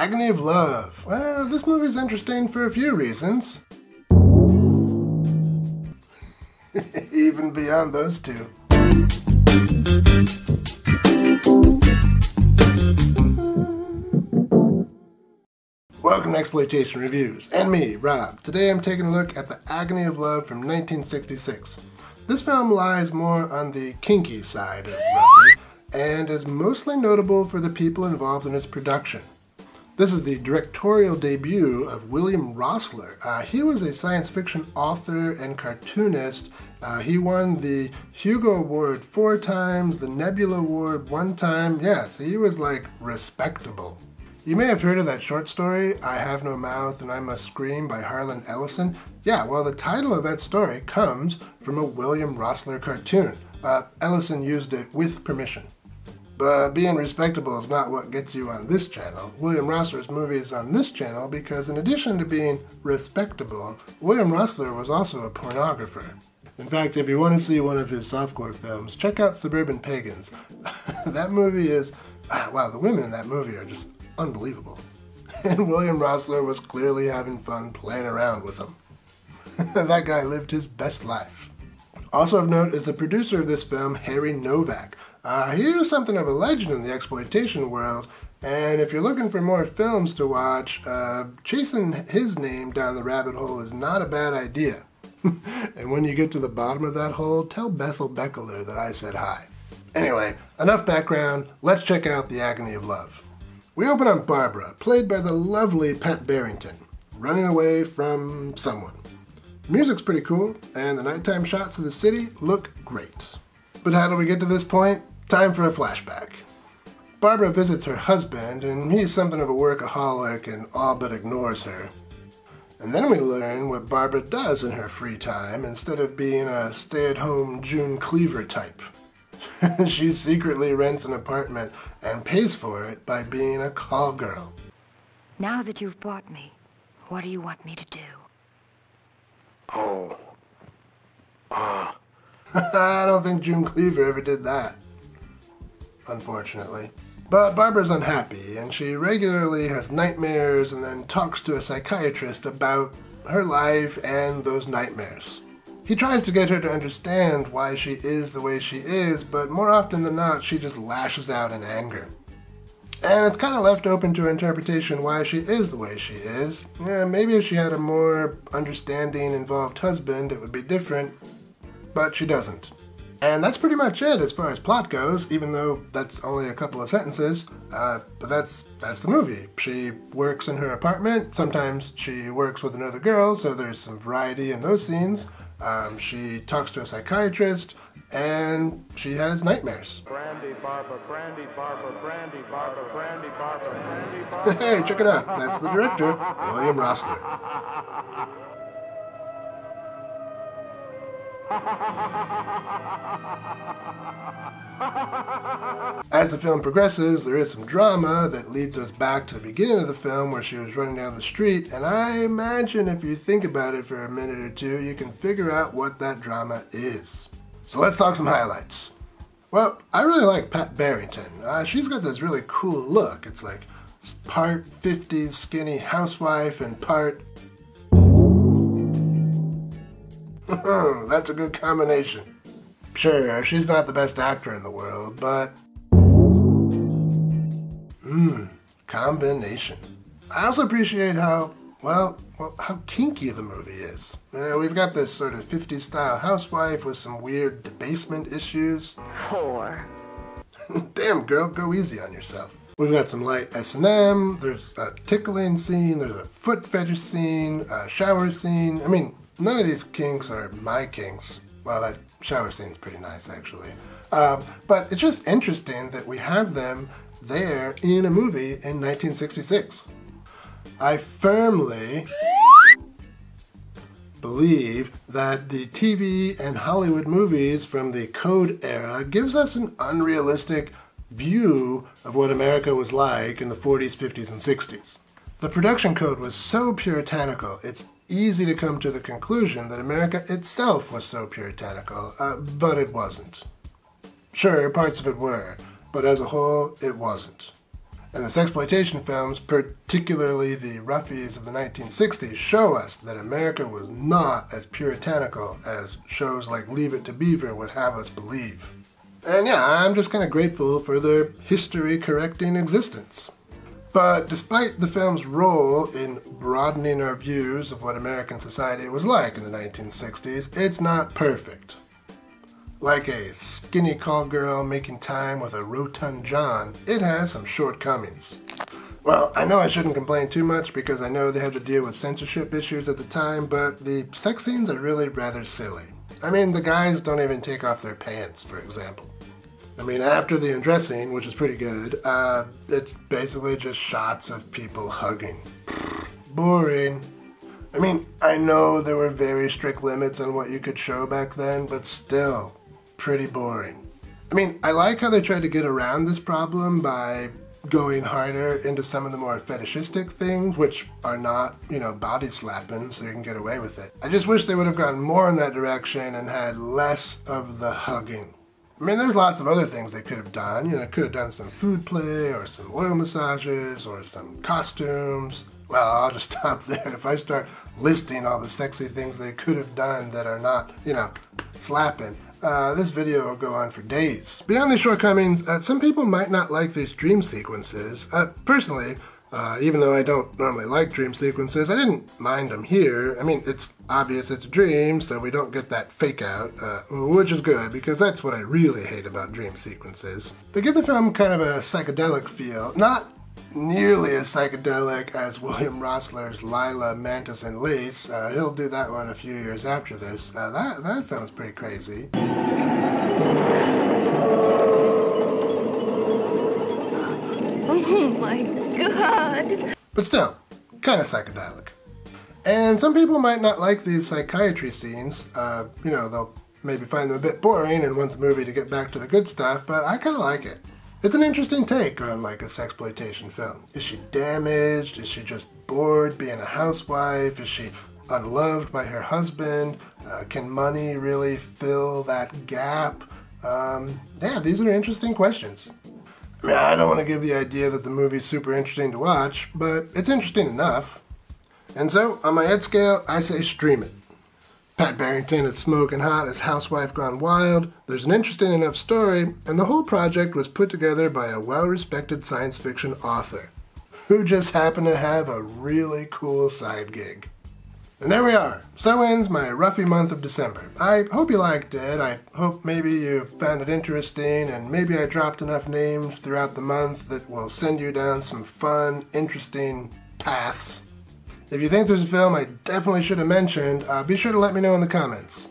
Agony of Love. Well, this movie's interesting for a few reasons. Even beyond those two. Welcome to Xploitation Reviews, and me, Rob. Today I'm taking a look at The Agony of Love from 1966. This film lies more on the kinky side of roughie, and is mostly notable for the people involved in its production. This is the directorial debut of William Rostler. Uh, he was a science fiction author and cartoonist. Uh, he won the Hugo Award four times, the Nebula Award one time. Yeah, so he was like respectable. You may have heard of that short story, I Have No Mouth and I Must Scream by Harlan Ellison. Yeah, well, the title of that story comes from a William Rostler cartoon. Uh, Ellison used it with permission. But being respectable is not what gets you on this channel. William Rostler's movie is on this channel because in addition to being respectable, William Rostler was also a pornographer. In fact, if you want to see one of his softcore films, check out Suburban Pagans. that movie is, ah, wow, the women in that movie are just unbelievable. And William Rostler was clearly having fun playing around with them. that guy lived his best life. Also of note is the producer of this film, Harry Novak. Uh, he was something of a legend in the exploitation world, and if you're looking for more films to watch, uh, chasing his name down the rabbit hole is not a bad idea. and when you get to the bottom of that hole, tell Bethel Beckler that I said hi. Anyway, enough background, let's check out The Agony of Love. We open on Barbara, played by the lovely Pat Barrington, running away from someone. The music's pretty cool, and the nighttime shots of the city look great. But how do we get to this point? Time for a flashback. Barbara visits her husband, and he's something of a workaholic and all but ignores her. And then we learn what Barbara does in her free time instead of being a stay at home June Cleaver type. she secretly rents an apartment and pays for it by being a call girl. Now that you've bought me, what do you want me to do? Oh. Ah. I don't think June Cleaver ever did that. Unfortunately. But Barbara's unhappy, and she regularly has nightmares and then talks to a psychiatrist about her life and those nightmares. He tries to get her to understand why she is the way she is, but more often than not, she just lashes out in anger. And it's kind of left open to interpretation why she is the way she is. Yeah, maybe if she had a more understanding, involved husband, it would be different, but she doesn't. And that's pretty much it as far as plot goes, even though that's only a couple of sentences. Uh, but that's that's the movie. She works in her apartment. Sometimes she works with another girl, so there's some variety in those scenes. Um, she talks to a psychiatrist, and she has nightmares. Brandy Barbara, Brandy Barbara, Brandy Barbara, Brandy Barbara, Brandy Barbara. hey, check it out. That's the director, William Rostler. As the film progresses, there is some drama that leads us back to the beginning of the film where she was running down the street, and I imagine if you think about it for a minute or two, you can figure out what that drama is. So let's talk some highlights. Well, I really like Pat Barrington. Uh, she's got this really cool look. It's like part 50s skinny housewife and part. That's a good combination. Sure, she's not the best actor in the world, but. Mmm, combination. I also appreciate how, well, well, how kinky the movie is. Uh, we've got this sort of 50s style housewife with some weird debasement issues. Whore. Damn, girl, go easy on yourself. We've got some light S&M, there's a tickling scene, there's a foot fetish scene, a shower scene. I mean, none of these kinks are my kinks. Well, that shower scene's pretty nice, actually. Um, but it's just interesting that we have them there in a movie in 1966. I firmly believe that the TV and Hollywood movies from the Code era gives us an unrealistic view of what America was like in the 40s, 50s, and 60s. The production code was so puritanical, it's easy to come to the conclusion that America itself was so puritanical, uh, but it wasn't. Sure, parts of it were, but as a whole, it wasn't. And the sexploitation films, particularly the roughies of the 1960s, show us that America was not as puritanical as shows like Leave It to Beaver would have us believe. And yeah, I'm just kind of grateful for their history correcting existence. But despite the film's role in broadening our views of what American society was like in the 1960s, it's not perfect. Like a skinny call girl making time with a rotund John, it has some shortcomings. Well, I know I shouldn't complain too much because I know they had to deal with censorship issues at the time, but the sex scenes are really rather silly. I mean, the guys don't even take off their pants, for example. I mean, after the undressing, which is pretty good, uh, it's basically just shots of people hugging. Boring. I mean, I know there were very strict limits on what you could show back then, but still, pretty boring. I mean, I like how they tried to get around this problem by going harder into some of the more fetishistic things, which are not, you know, body slapping, so you can get away with it. I just wish they would have gone more in that direction and had less of the hugging. I mean, there's lots of other things they could have done. You know, could have done some food play or some oil massages or some costumes. Well, I'll just stop there. If I start listing all the sexy things they could have done that are not, you know, slapping, uh, this video will go on for days. Beyond these shortcomings, uh, some people might not like these dream sequences. Uh, personally, uh, even though I don't normally like dream sequences, I didn't mind them here. I mean, it's obvious it's a dream, so we don't get that fake out, uh, which is good because that's what I really hate about dream sequences. They give the film kind of a psychedelic feel, not nearly as psychedelic as William Rostler's Lila, Mantis in Lace. Uh, he'll do that one a few years after this. Uh, that, that film's pretty crazy. Oh my god. But still, kind of psychedelic. And some people might not like these psychiatry scenes. Uh, you know, they'll maybe find them a bit boring and want the movie to get back to the good stuff, but I kind of like it. It's an interesting take on like a sexploitation film. Is she damaged? Is she just bored being a housewife? Is she unloved by her husband? Uh, can money really fill that gap? Um, yeah, these are interesting questions. I mean, I don't want to give the idea that the movie's super interesting to watch, but it's interesting enough. And so, on my head scale, I say stream it. Pat Barrington is smoking hot as Housewife Gone Wild. There's an interesting enough story, and the whole project was put together by a well respected science fiction author who just happened to have a really cool side gig. And there we are. So ends my roughie month of December. I hope you liked it. I hope maybe you found it interesting, and maybe I dropped enough names throughout the month that will send you down some fun, interesting paths. If you think there's a film I definitely should have mentioned, uh, be sure to let me know in the comments.